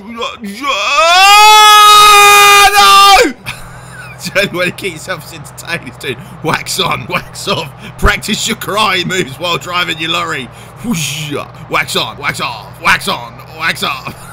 No! way to keep yourself entertained to wax on, wax off, practice your cry moves while driving your lorry. Wax on, wax off, wax on, wax off.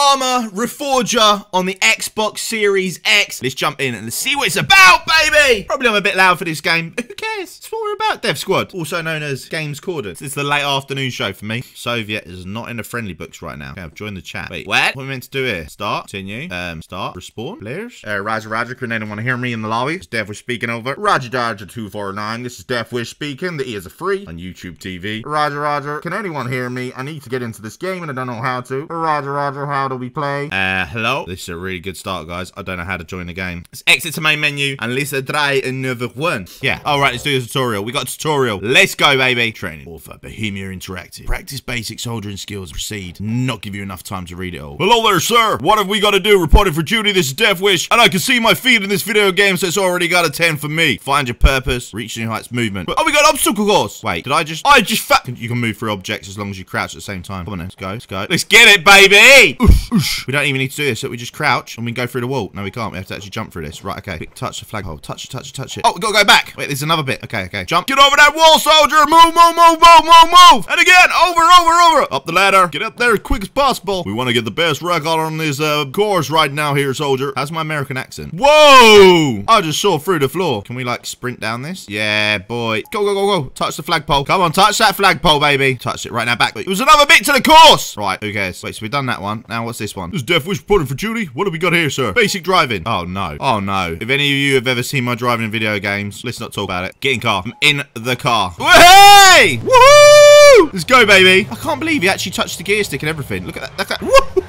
Arma Reforger on the Xbox Series X. Let's jump in and see what it's about, baby! Probably I'm a bit loud for this game. Who cares? It's what we're about. Dev Squad, also known as Games Cordon. It's the late afternoon show for me. Soviet is not in the friendly books right now. Okay, I've joined the chat. Wait, what? What are we meant to do here? Start, continue, um, start, respawn, players. Uh, Roger, Roger, can anyone hear me in the lobby? It's Death Wish speaking over. Roger, Dodger 249. This is Death Wish speaking. The ears are free on YouTube TV. Roger, Roger, can anyone hear me? I need to get into this game and I don't know how to. Roger, Roger, how do we play? Uh, hello. This is a really good start, guys. I don't know how to join the game. Let's exit to main menu and let's try another one. Yeah. All right, let's do the tutorial. We got a tutorial. Let's go, baby. Training. Author, Bohemia Interactive. Practice basic soldiering skills. Proceed. Not give you enough time to read it all. Hello there, sir. What have we got to do? Reporting for duty. This is Death Wish, and I can see my feet in this video game, so it's already got a 10 for me. Find your purpose. Reach new heights. Movement. Oh, we got obstacle course. Wait, did I just? I just. You can move through objects as long as you crouch at the same time. Come on. Let's go. Let's go. Let's get it, baby. Oosh. We don't even need to do this. So we just crouch and we go through the wall. No, we can't. We have to actually jump through this. Right. Okay. Quick touch the flagpole. Touch it. Touch it. Touch it. Oh, we gotta go back. Wait, there's another bit. Okay. Okay. Jump. Get over that wall, soldier. Move. Move. Move. Move. Move. Move. And again. Over. Over. Over. Up the ladder. Get up there as quick as possible. We want to get the best record on this uh, course right now here, soldier. How's my American accent? Whoa! I just saw through the floor. Can we like sprint down this? Yeah, boy. Go, go, go, go. Touch the flagpole. Come on, touch that flagpole, baby. Touch it right now. Back. It was another bit to the course. Right. Who cares? Wait. So we've done that one. Now what's this one? This is Death Wish reporting for duty. What have we got here, sir? Basic driving. Oh no. Oh no. If any of you have ever seen my driving in video games, let's not talk about it. Get in car. I'm in the car. Hey! Woohoo! Let's go, baby. I can't believe he actually touched the gear stick and everything. Look at that. Look at that.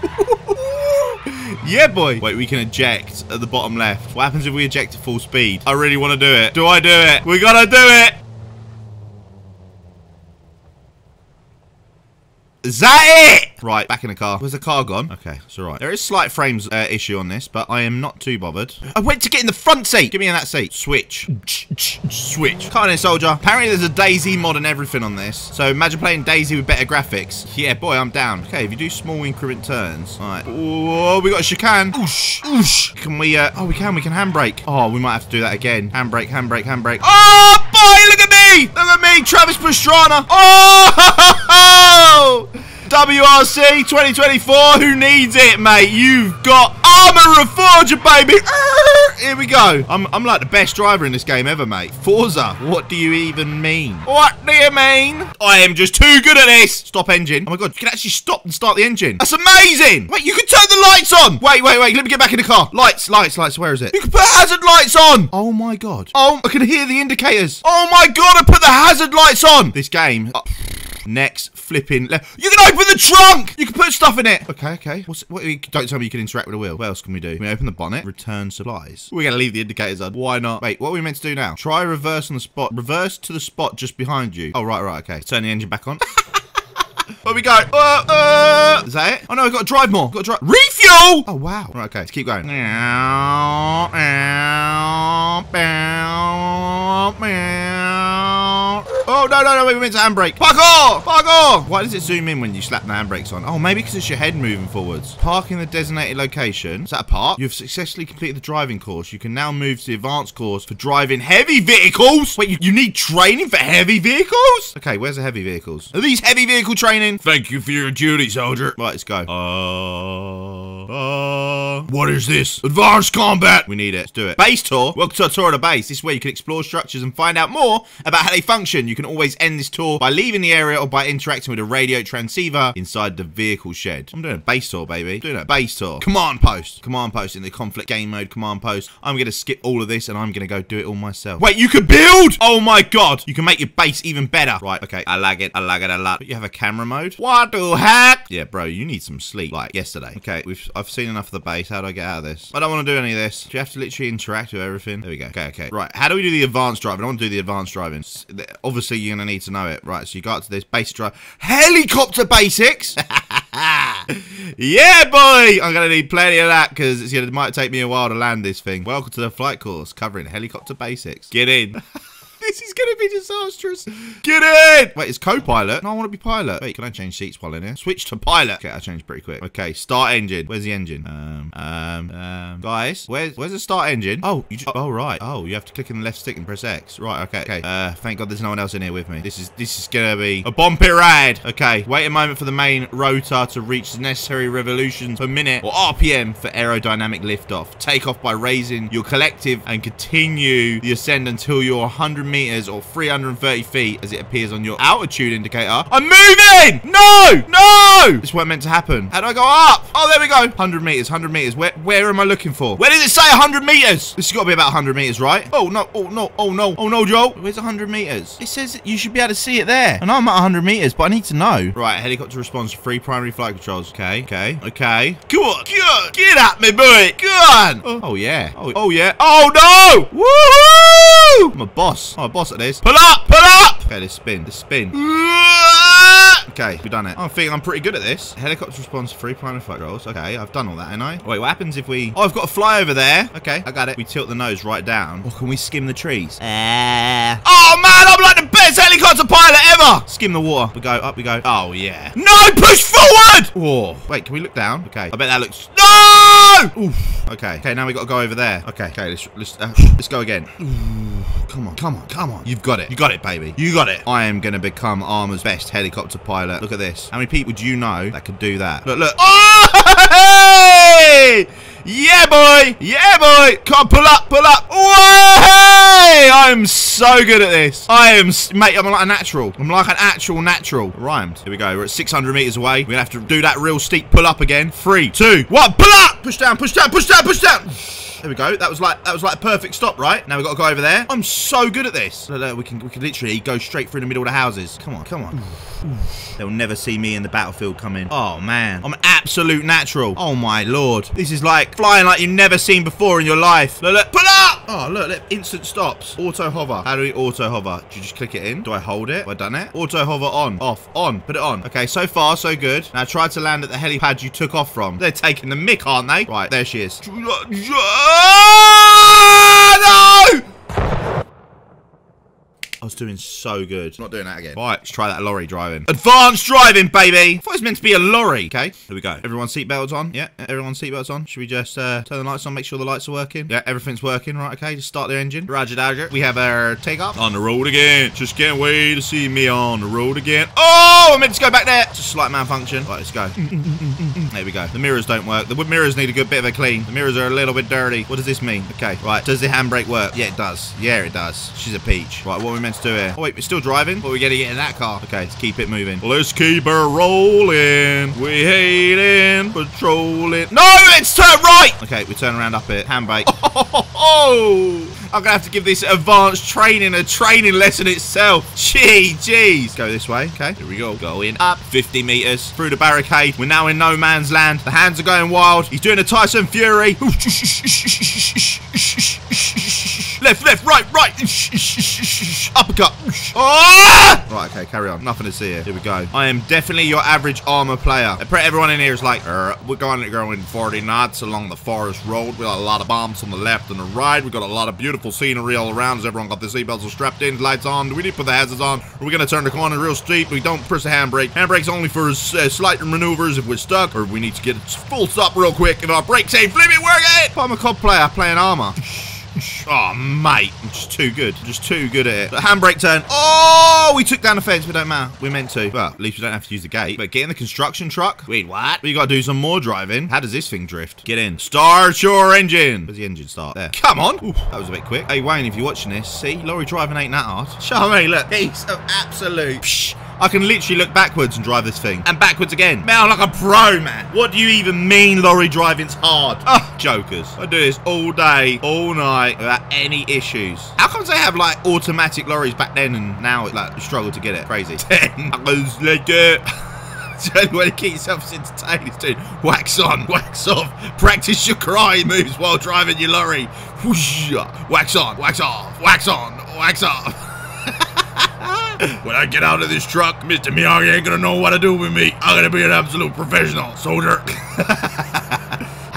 Yeah, boy. Wait, we can eject at the bottom left. What happens if we eject at full speed? I really want to do it. Do I do it? We gotta do it. Is that it? Right, back in the car. Where's the car gone? Okay, it's all right. There is slight frames uh, issue on this, but I am not too bothered. I went to get in the front seat. Give me in that seat. Switch. Switch. Come on in, soldier. Apparently there's a DayZ mod and everything on this. So imagine playing DayZ with better graphics. Yeah, boy, I'm down. Okay, if you do small increment turns. All right. Oh, we got a chicane. Oosh. Oosh. Can we, uh, oh, we can. We can handbrake. Oh, we might have to do that again. Handbrake, handbrake, handbrake. Oh, boy, look at me. Look at me, Travis Pastrana. Oh! WRC 2024, who needs it, mate? You've got Arma Reforger, baby! Here we go. I'm, I'm like the best driver in this game ever, mate. Forza, what do you even mean? What do you mean? I am just too good at this. Stop engine. Oh my god, you can actually stop and start the engine. That's amazing. Wait, you can turn the lights on. Wait, wait, wait. Let me get back in the car. Lights, lights, lights. Where is it? You can put hazard lights on. Oh my god. Oh, I can hear the indicators. Oh my god, I put the hazard lights on. This game. Uh, Next, flipping left. You can open the trunk! You can put stuff in it. Okay, okay. What's, what, don't tell me you can interact with the wheel. What else can we do? Can we open the bonnet? Return supplies. We're going to leave the indicators on. Why not? Wait, what are we meant to do now? Try reverse on the spot. Reverse to the spot just behind you. Oh, right, right, okay. Turn the engine back on. Where we go? Uh, uh, is that it? Oh no, I've got to drive more. Got to drive. Refuel! Oh wow. Right, okay, let's keep going. Oh, no, no, no, we meant to handbrake. Fuck off! Fuck off! Why does it zoom in when you slap the handbrakes on? Oh, maybe because it's your head moving forwards. Park in the designated location. Is that a park? You've successfully completed the driving course. You can now move to the advanced course for driving heavy vehicles. Wait, you, you need training for heavy vehicles? Okay, where's the heavy vehicles? Are these heavy vehicle training? Thank you for your duty, soldier. Right, let's go. Uh, uh, what is this? Advanced combat. We need it. Let's do it. Base tour. Welcome to a tour of the base. This is where you can explore structures and find out more about how they function. You can always end this tour by leaving the area or by interacting with a radio transceiver inside the vehicle shed. I'm doing a base tour, baby. I'm doing a base tour. Command post. Command post in the conflict game mode. Command post. I'm going to skip all of this and I'm going to go do it all myself. Wait, you can build? Oh my god. You can make your base even better. Right, okay. I lag it. I lag it a lot. But you have a camera mode? What the heck? Yeah, bro, you need some sleep. Like yesterday. Okay, we've I've seen enough of the base. How do I get out of this? I don't want to do any of this. Do you have to literally interact with everything? There we go. Okay, okay. Right, how do we do the advanced driving? I want to do the advanced driving. Obviously, you're going to need to know it. Right, so you got to this base drive. Helicopter basics! yeah, boy! I'm going to need plenty of that because it might take me a while to land this thing. Welcome to the flight course covering helicopter basics. Get in. this is gonna be disastrous. Get in! Wait, it's co-pilot? No, I want to be pilot. Wait, can I change seats while in here? Switch to pilot. Okay, I changed pretty quick. Okay, start engine. Where's the engine? Um, um, um, guys, where's where's the start engine? Oh, you just, oh right. Oh, you have to click in the left stick and press X. Right. Okay. Okay. Uh, thank God there's no one else in here with me. This is this is gonna be a bumpy ride. Okay, wait a moment for the main rotor to reach the necessary revolutions per minute or RPM for aerodynamic liftoff. Take off by raising your collective and continue the ascend until you're 100 meters or 330 feet as it appears on your altitude indicator. I'm moving! No! No! This wasn't meant to happen. How do I go up? Oh, there we go. 100 meters, 100 meters. Where, where am I looking for? Where does it say 100 meters? This has got to be about 100 meters, right? Oh, no. Oh, no. Oh, no. Oh, no, Joe. Where's 100 meters? It says you should be able to see it there. And I'm at 100 meters, but I need to know. Right, helicopter responds to three primary flight controls. Okay, okay, okay. On, good. Get at me, boy. Go on. Oh, oh, yeah. Oh, oh, yeah. Oh, no. Woohoo! I'm a boss. A boss at this. Pull up, pull up. Okay, this spin, this spin. Okay, we've done it. I think I'm pretty good at this. Helicopter responds to three primary flight rolls. Okay, I've done all that, ain't I? Wait, what happens if we... Oh, I've got to fly over there. Okay, I got it. We tilt the nose right down. Or can we skim the trees? Uh... Oh, man, I'm like the best helicopter pilot ever. Skim the water. We go, up we go. Oh, yeah. No, push forward. Whoa. Wait, can we look down? Okay, I bet that looks... No! Oof. Okay, okay, now we got to go over there. Okay, okay, let's, let's, uh, let's go again. Ooh. Come on, come on, come on. You've got it. You got it, baby. You got it. I am going to become Arma's best helicopter pilot. Look at this. How many people do you know that could do that? Look, look. Oh! Hey! Yeah, boy. Yeah, boy. Come on, pull up, pull up. Way! I'm so good at this. I am, mate, I'm like a natural. I'm like an actual natural. Rhymed. Here we go. We're at 600 meters away. We're going to have to do that real steep pull up again. Three, two, one. Pull up. Push down, push down, push down, push down. There we go. That was like that was like a perfect stop, right? Now we've got to go over there. I'm so good at this. We can we can literally go straight through the middle of the houses. Come on, come on. They'll never see me in the battlefield coming. Oh man. I'm an absolute natural. Oh my lord. This is like flying like you've never seen before in your life. Look, look, pull up! Oh look, look, instant stops. Auto hover. How do we auto hover? Do you just click it in? Do I hold it? Have I done it? Auto hover on. Off. On. Put it on. Okay, so far, so good. Now try to land at the helipad you took off from. They're taking the mick, aren't they? Right, there she is. Oh, no! I was doing so good. Not doing that again. Right, let's try that lorry driving. Advanced driving, baby! I thought it was meant to be a lorry. Okay, here we go. Everyone's seatbelts on. Yeah, everyone's seatbelts on. Should we just uh, turn the lights on, make sure the lights are working? Yeah, everything's working. Right, okay, just start the engine. Roger, Dodger. We have our takeoff. On the road again. Just can't wait to see me on the road again. Oh, I meant to go back there. Just slight malfunction. Right, let's go. there we go. The mirrors don't work. The wood mirrors need a good bit of a clean. The mirrors are a little bit dirty. What does this mean? Okay, right. Does the handbrake work? Yeah, it does. Yeah, it does. She's a peach. Right, what are we meant to do here? Oh, wait, we're still driving? But we're going to get in that car. Okay, let's keep it moving. Let's keep her rolling. We hating, patrolling. No, it's turn right. Okay, we turn around up it. Handbrake. Oh, I'm going to have to give this advanced training a training lesson itself. Gee, jeez. Go this way. Okay, here we go. Going up 50 meters through the barricade. We're now in no man's land. The hands are going wild. He's doing a Tyson Fury. Left, left, right, right. Uppercut. Shh. Oh! Right, okay, carry on. Nothing to see here. Here we go. I am definitely your average Arma player. Everyone in here is like, er, we're going to go in 40 knots along the forest road. We got a lot of bombs on the left and the right. We got a lot of beautiful scenery all around. Has everyone got the seatbelts strapped in? Lights on? Do we need to put the hazards on? Are we going to turn the corner real steep? We don't press the handbrake. Handbrake's only for uh, slight maneuvers if we're stuck or we need to get a full stop real quick. If our brakes ain't flipping, work it. I'm a cop player playing Arma. Oh, mate. I'm just too good. Just too good at it. Handbrake turn. Oh, we took down the fence, We don't matter. We're meant to. Well, at least we don't have to use the gate. But get in the construction truck. Wait, what? We got to do some more driving. How does this thing drift? Get in. Start your engine. Where's the engine start? There. Come on. Ooh, that was a bit quick. Hey, Wayne, if you're watching this, see? Lorry driving ain't that hard. Show me. Look. He's an absolute... Psh. I can literally look backwards and drive this thing. And backwards again. Man, I'm like a pro, man. What do you even mean lorry driving's hard? Ah, jokers. I do this all day, all night, without any issues. How come they have, like, automatic lorries back then and now, it, like, struggle to get it? Crazy. Ten hours later. the only way to keep yourself entertained is to wax on, wax off, practice your cry moves while driving your lorry. Whoosh, wax on, wax off, wax on, wax off. when I get out of this truck, Mr. Miyagi ain't gonna know what to do with me. I'm gonna be an absolute professional soldier.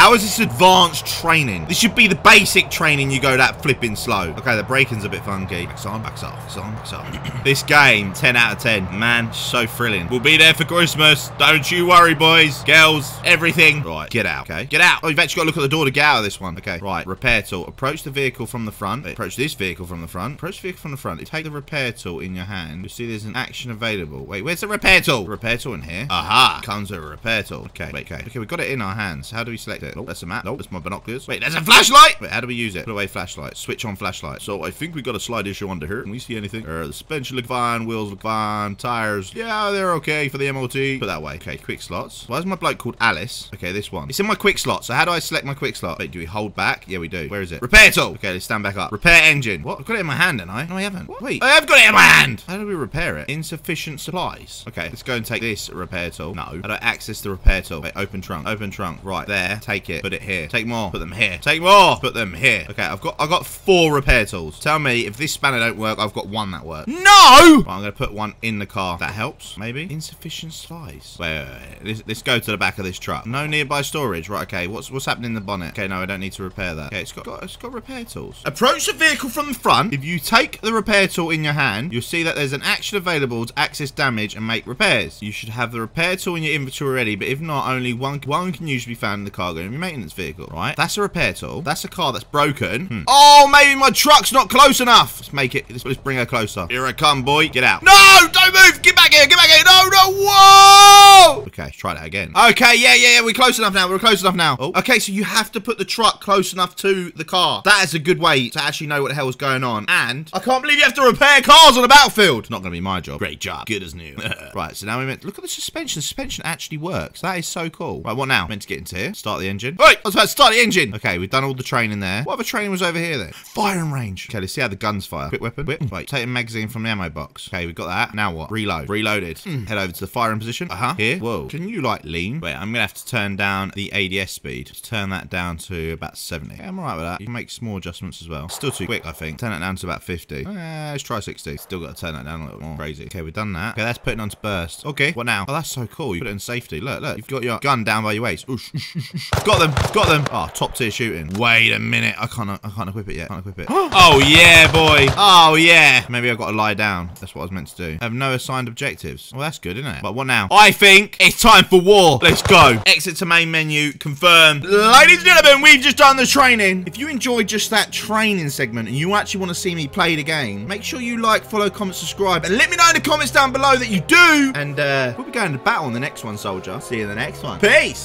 How is this advanced training? This should be the basic training you go that flipping slow. Okay, the braking's a bit funky. Backs on, backs off, backs on, backs off. this game, 10 out of 10. Man, so thrilling. We'll be there for Christmas. Don't you worry, boys, girls, everything. Right, get out, okay? Get out. Oh, you've actually got to look at the door to get out of this one. Okay, right. Repair tool. Approach the vehicle from the front. Approach this vehicle from the front. Approach the vehicle from the front. Take the repair tool in your hand. You see there's an action available. Wait, where's the repair tool? Repair tool in here. Aha. Comes with a repair tool. Okay, wait, okay. Okay, we've got it in our hands. How do we select it? Oh, that's a map. Nope, that's my binoculars. Wait, there's a flashlight. Wait, how do we use it? Put away flashlight. Switch on flashlight. So I think we got a slide issue under here. Can we see anything? Uh, the suspension look fine. Wheels look fine. Tires. Yeah, they're okay for the MOT. Put that way. Okay, quick slots. Why is my bloke called Alice? Okay, this one. It's in my quick slot. So how do I select my quick slot? Wait, do we hold back? Yeah, we do. Where is it? Repair tool. Okay, let's stand back up. Repair engine. What? I've got it in my hand, and I? No, I haven't. What? Wait, I have got it in my hand. How do we repair it? Insufficient supplies. Okay, let's go and take this repair tool. No. How do I access the repair tool? Wait, open trunk. Open trunk. Right there. Take it. Put it here. Take more. Put them here. Take more. Put them here. Okay, I've got I've got four repair tools. Tell me if this spanner don't work, I've got one that works. No! Right, I'm gonna put one in the car. That helps, maybe. Insufficient supplies. Wait, wait, wait. Let's, let's go to the back of this truck. No nearby storage. Right, okay. What's what's happening in the bonnet? Okay, no, I don't need to repair that. Okay, it's got, got it's got repair tools. Approach the vehicle from the front. If you take the repair tool in your hand, you'll see that there's an action available to access damage and make repairs. You should have the repair tool in your inventory already, but if not, only one one can usually be found in the cargo your maintenance vehicle. Right? That's a repair tool. That's a car that's broken. Hmm. Oh, maybe my truck's not close enough. Let's make it. Let's, let's bring her closer. Here I come, boy. Get out. No, don't move. Get back here. Get back here. No, no. Whoa. Okay, try that again. Okay, yeah, yeah, yeah. We're close enough now. We're close enough now. Oh, okay. So you have to put the truck close enough to the car. That is a good way to actually know what the hell is going on. And I can't believe you have to repair cars on the battlefield. Not going to be my job. Great job. Good as new. right. So now we meant look at the suspension. The suspension actually works. That is so cool. Right. What now? Meant to get into here. Start the engine. Wait. I was about to start the engine. Okay. We've done all the training there. What other training was over here then? Firing range. Okay. Let's see how the guns fire. Quick weapon. Quick. Wait. Take a magazine from the ammo box. Okay. We've got that. Now what? Reload. Reloaded. Head over to the firing position. Uh huh. Here. Whoa. Can you like lean? Wait. I'm gonna have to turn down the ADS speed. Just turn that down to about 70. Okay, I'm alright with that. You can make small adjustments as well. Still too quick, I think. Turn it down to about 50. Uh, let's try 60. Still got to turn that down a little more. Crazy. Okay, we've done that. Okay, that's putting on to burst. Okay. What now? Oh, that's so cool. You put it in safety. Look, look. You've got your gun down by your waist. Oosh, oosh, oosh, oosh. Got them. Got them. Oh, top tier shooting. Wait a minute. I can't. I can't equip it yet. Can't equip it. oh yeah, boy. Oh yeah. Maybe I've got to lie down. That's what I was meant to do. I have no assigned objectives. Well, that's good, isn't it? But what now? I think it's time for war. Let's go. Exit to main menu. Confirm. Ladies and gentlemen, we've just done the training. If you enjoyed just that training segment and you actually want to see me play the game, make sure you like, follow, comment, subscribe, and let me know in the comments down below that you do. And uh, we'll be going to battle on the next one, soldier. See you in the next one. Peace.